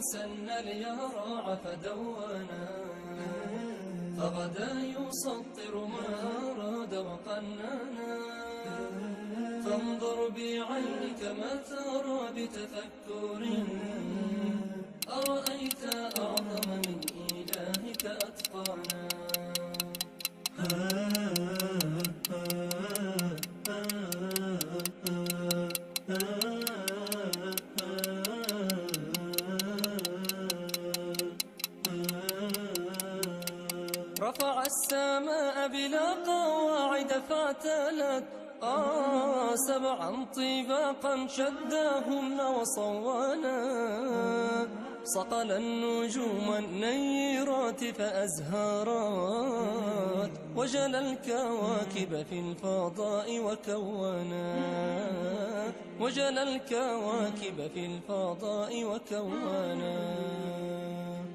سن اليرع فدونا فغدا يسطر ما أراد وقننا فانظر بعينك ما ترى بتفكر أرأيت أعظم رفع السماء بلا قواعد فاعتلت. آه سبعا طباقا شداهن وصوانا صقل النجوم النيرات فأزهرات. وجل الكواكب في الفضاء وكونا وجل الكواكب في الفضاء وكونا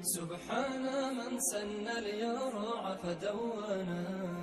سبحان من سن اليرع فدونا